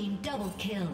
Team double kill.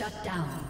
Shut down.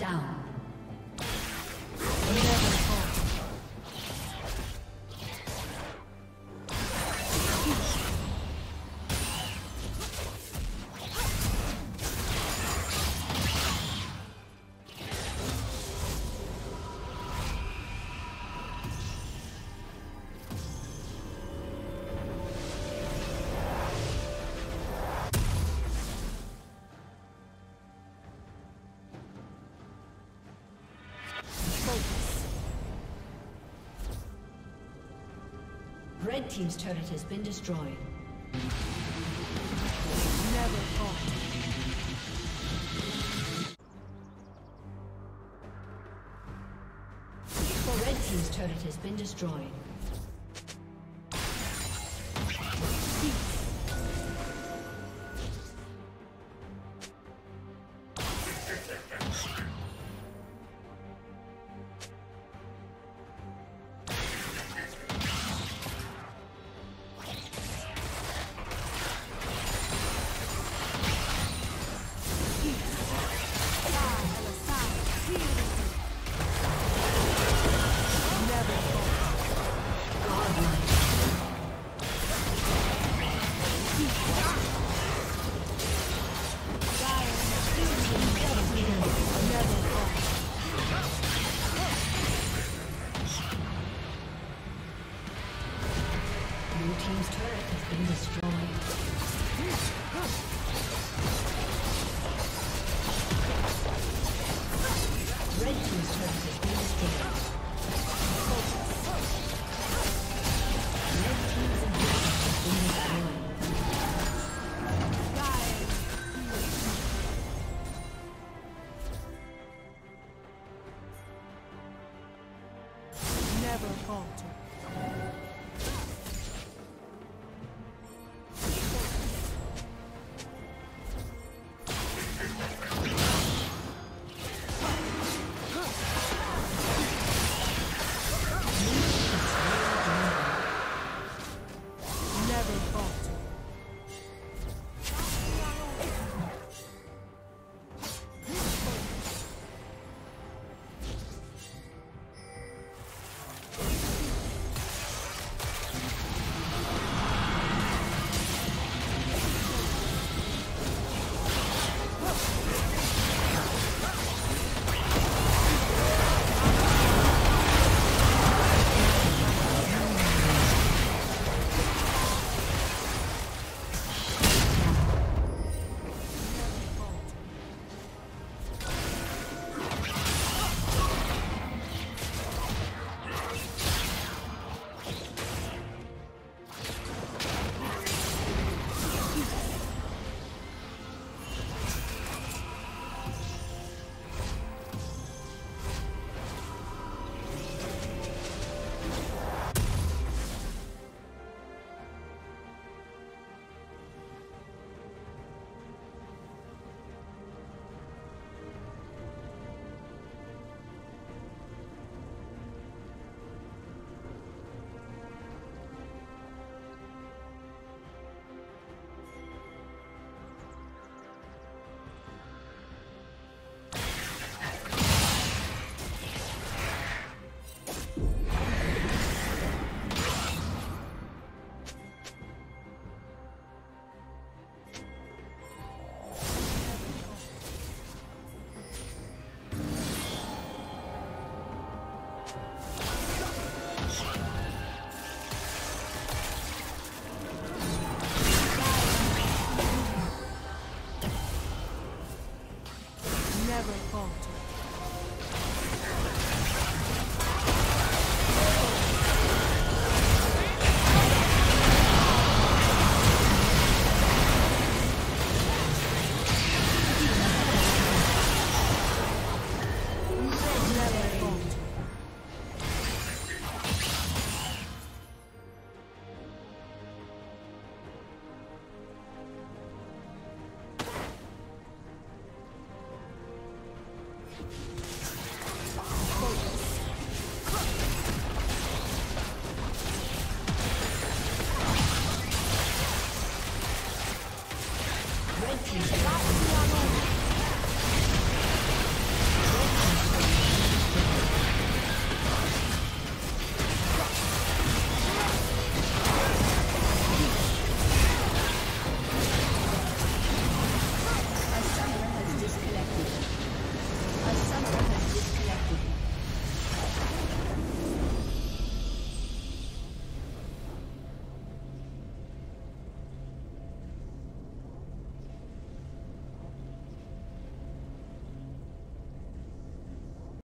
Down. Red Team's turret has been destroyed. Never falter. Red Team's turret has been destroyed. Turret